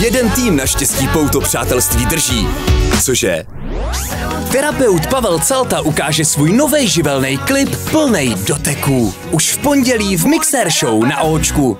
Jeden tým naštěstí pouto přátelství drží. Cože? Terapeut Pavel Calta ukáže svůj nový živelný klip plný doteků. Už v pondělí v Mixer Show na Očku.